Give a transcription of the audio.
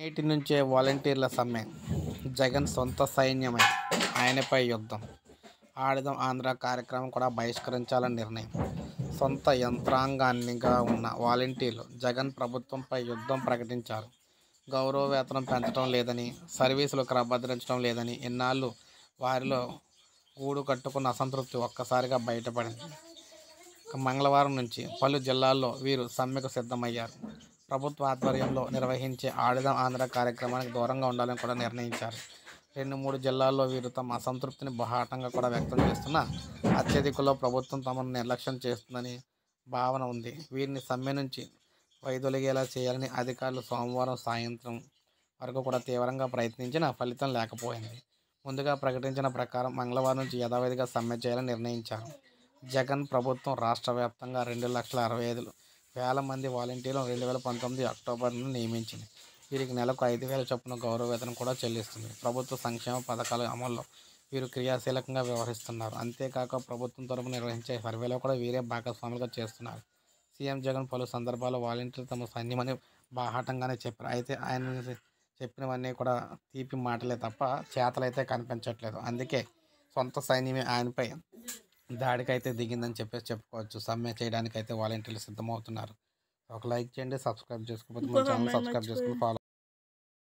నేటి నుంచే వాలంటీర్ల సమ్మె. జగన్ సొంత సైన్యమై. ఆయనపై యుద్ధం. ఆడదాం ఆంధ్ర కార్యక్రమం కూడా బహిష్కరించాలని నిర్ణయం. సొంత యంత్రాంగాన్నిగా ఉన్న వాలంటీర్లు జగన్ ప్రభుత్వంపై యుద్ధం ప్రకటించారు. గౌరవ వేతనం పెంచడం లేదని సర్వీసులు క్రమబద్ధరించడం లేదని ఇన్నాళ్ళు వారిలో గూడు కట్టుకున్న అసంతృప్తి ఒక్కసారిగా బయటపడింది. మంగళవారం నుంచి పలు జిల్లాల్లో వీరు సమ్మెకు సిద్ధమయ్యారు. ప్రభుత్వ ఆధ్వర్యంలో నిర్వహించే ఆడదాం ఆంధ్ర కార్యక్రమానికి దూరంగా ఉండాలని కూడా నిర్ణయించారు. రెండు మూడు జిల్లాల్లో వీరు తమ అసంతృప్తిని బహాటంగా కూడా వ్యక్తం చేస్తున్న అత్యధికలో ప్రభుత్వం తమను నిర్లక్ష్యం చేస్తుందని భావన ఉంది. వీరిని సమ్మె నుంచి వైదొలిగేలా చేయాలని అధికారులు సోమవారం సాయంత్రం వరకు కూడా తీవ్రంగా ప్రయత్నించిన ఫలితం లేకపోయింది. ముందుగా ప్రకటించిన ప్రకారం మంగళవారం నుంచి యథావిధిగా సమ్మె చేయాలని నిర్ణయించారు. జగన్ ప్రభుత్వం రాష్ట్ర వ్యాప్తంగా రెండు లక్షల అరవై ఐదు వేల మంది వాలంటీర్లు రెండు వేల పంతొమ్మిది అక్టోబర్ను నియమించింది. వీరికి నెలకు ఐదు వేల చొప్పున గౌరవ వేతనం కూడా చెల్లిస్తుంది. ప్రభుత్వ సంక్షేమ పథకాల అమల్లో వీరు క్రియాశీలకంగా వ్యవహరిస్తున్నారు. అంతేకాక ప్రభుత్వం తరపున నిర్వహించే సర్వేలో కూడా వీరే భాగస్వాములుగా చేస్తున్నారు. సీఎం జగన్ పలు సందర్భాల్లో వాలంటీర్లు తమ సైన్యమని బాహాటంగానే చెప్పారు. అయితే ఆయన చెప్పినవన్నీ కూడా తీపి మాటలే తప్ప చేతలైతే కనిపించట్లేదు. అందుకే సొంత సైన్యమే ఆయనపై దాడికైతే దిగిందని చెప్పేసి చెప్పుకోవచ్చు. సమ్మె చేయడానికైతే వాలంటీర్లు సిద్ధమవుతున్నారు. ఒక లైక్ చేయండి సబ్స్క్రైబ్ చేసుకోకపోతే మన ఛానల్ సబ్స్క్రైబ్ చేసుకుని ఫాలో